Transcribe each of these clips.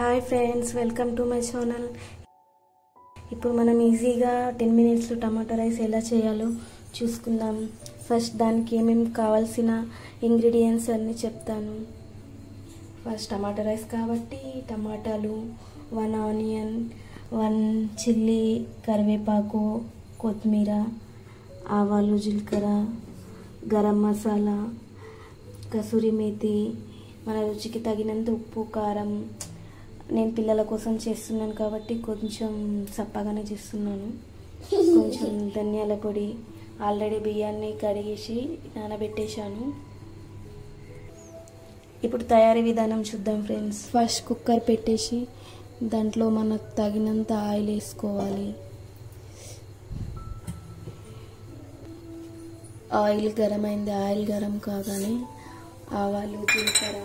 Hi friends welcome to my channel ఇప్పుడు మనం ఈజీగా టెన్ మినిట్స్లో టమాటా రైస్ ఎలా చేయాలో చూసుకుందాం. ఫస్ట్ దానికి ఏమేమి కావాల్సిన ఇంగ్రీడియంట్స్ అన్నీ చెప్తాను. ఫస్ట్ టమాటా రైస్ కాబట్టి టమాటాలు వన్ ఆనియన్ వన్ చిల్లీ కరివేపాకు కొత్తిమీర ఆవాలు జీలకర్ర గరం మసాలా కసూరి మేతి మన రుచికి తగినంత ఉప్పు కారం నేను పిల్లల కోసం చేస్తున్నాను కాబట్టి కొంచెం సప్పగానే చేస్తున్నాను. కొంచెం ధనియాల పొడి ఆల్రెడీ బియ్యాన్ని కడిగేసి నానబెట్టేశాను. ఇప్పుడు తయారీ విధానం చూద్దాం ఫ్రెండ్స్. ఫస్ట్ కుక్కర్ పెట్టేసి దాంట్లో మనకు తగినంత ఆయిల్ వేసుకోవాలి. ఆయిల్ గరం అయింది ఆయిల్ గరం కాగానే ఆవాలు జీలకర్ర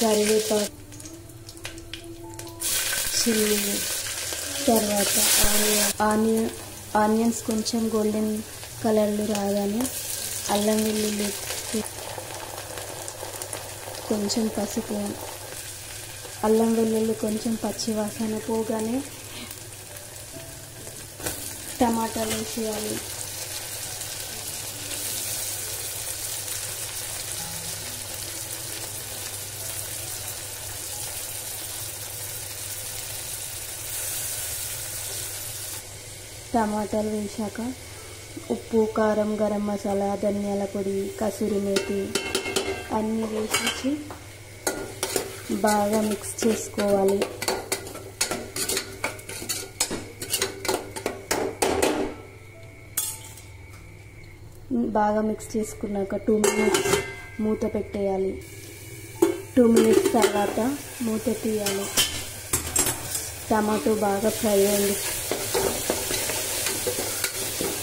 కరివేపాకు చిల్లీ తర్వాత ఆనియన్ ఆనియన్ ఆనియన్స్ కొంచెం గోల్డెన్ కలర్లో రాగానే అల్లం వెల్లుల్లి కొంచెం పసుపు అల్లం వెల్లుల్లి కొంచెం పచ్చి వాసన పోగానే టమాటాలు వేసేయాలి. టమాటాలు వేసాక ఉప్పు కారం గరం మసాలా ధనియాల పొడి కసూరి మేతి అన్నీ వేసేసి బాగా మిక్స్ చేసుకోవాలి. బాగా మిక్స్ చేసుకున్నాక టూ మినిట్స్ మూత పెట్టేయాలి. టూ మినిట్స్ తర్వాత మూత తీయాలి. టమాటో బాగా ఫ్రై అయింది.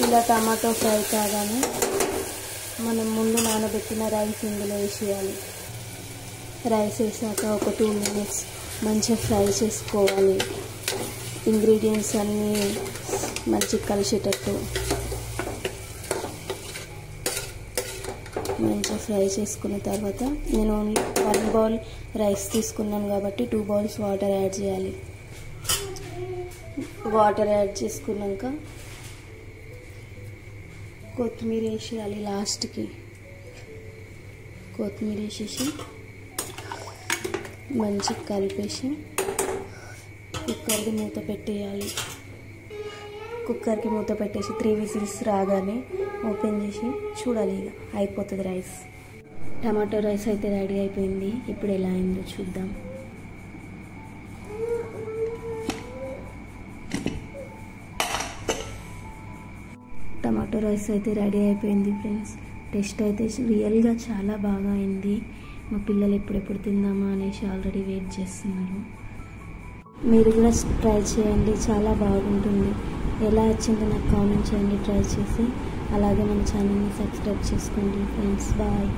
ఇలా టమాటో ఫ్రై కాగానే మనం ముందు నానబెట్టిన రైస్ ఇందులో వేసేయాలి. రైస్ వేసాక ఒక టూ మినిట్స్ మంచిగా ఫ్రై చేసుకోవాలి. ఇంగ్రీడియంట్స్ అన్నీ మంచిగా కలిసేటట్టు మంచిగా ఫ్రై చేసుకున్న తర్వాత నేను ఓన్లీ వన్ బౌల్ రైస్ తీసుకున్నాను కాబట్టి టూ బౌల్స్ వాటర్ యాడ్ చేయాలి. వాటర్ యాడ్ చేసుకున్నాక కొత్తిమీర వేసేయాలి లాస్ట్కి. కొత్తిమీర వేసేసి మంచిగా కలిపేసి కుక్కర్కి మూత పెట్టేయాలి. కుక్కర్కి మూత పెట్టేసి త్రీ విజిల్స్ రాగానే ఓపెన్ చేసి చూడాలి ఇక అయిపోతుంది రైస్. టమాటో రైస్ అయితే రెడీ అయిపోయింది. ఇప్పుడు ఎలా అయిందో చూద్దాం. టమాటో రైస్ అయితే రెడీ అయిపోయింది ఫ్రెండ్స్. టేస్ట్ అయితే రియల్గా చాలా బాగా అయింది. మా పిల్లలు ఎప్పుడెప్పుడు తిందామా అనేసి ఆల్రెడీ వెయిట్ చేస్తున్నారు. మీరు కూడా ట్రై చేయండి చాలా బాగుంటుంది. ఎలా వచ్చిందో నాకు కామెంట్ చేయండి ట్రై చేసి. అలాగే మన ఛానల్ని సబ్స్క్రైబ్ చేసుకోండి ఫ్రెండ్స్. బాయ్.